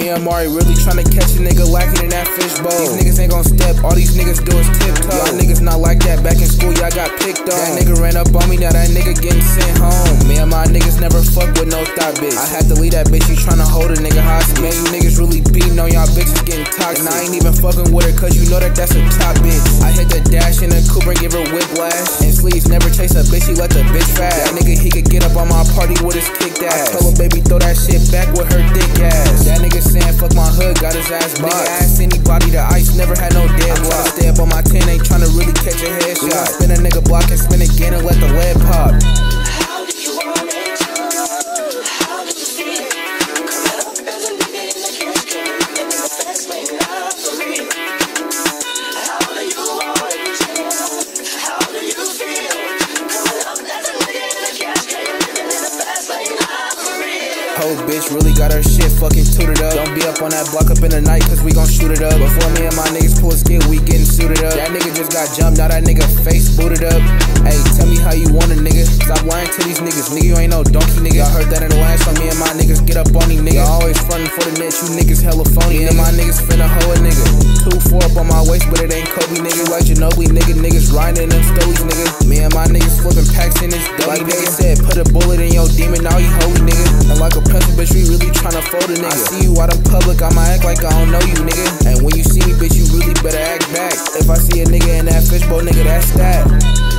me. And Mari really tryna catch a nigga lacking in that fishbowl. These niggas ain't gon' step, all these niggas do is tiptoe. Y'all niggas not like that, back in school y'all got picked on. That nigga ran up on me, now that nigga nigga hostage. Man, you niggas really beating on y'all bitches getting toxic. And I ain't even fucking with her, cause you know that that's a top bitch. I hit the dash in a Cooper and give her whiplash. And Sleeze never chase a bitch, he let the bitch fast. That nigga, he could get up on my party with his kicked ass. I her, baby, throw that shit back with her dick ass. That nigga saying, fuck my hood, got his ass boxed. Whole bitch really got her shit fucking tooted up. Don't be up on that block up in the night, cause we gon' shoot it up. Before me and my niggas pull a skit, we getting suited up. That nigga just got jumped, now that nigga face booted up. Hey, tell me how you want a nigga. Stop lying to these niggas. Nigga, you ain't no donkey nigga. I heard that in the last song. Me and my niggas get up on these niggas. You Always frontin' for the net, you niggas hella phony. Me and my niggas finna hoe a nigga. Two, four up on my waist, but it ain't Kobe nigga. Like Ginobili nigga, niggas riding them stories nigga. Me and my niggas flipping packs in this dope. Like nigga said, tryna fold nigga. I see you out in public, I'ma act like I don't know you, nigga. And when you see me, bitch, you really better act back. If I see a nigga in that fishbowl, nigga, that's that.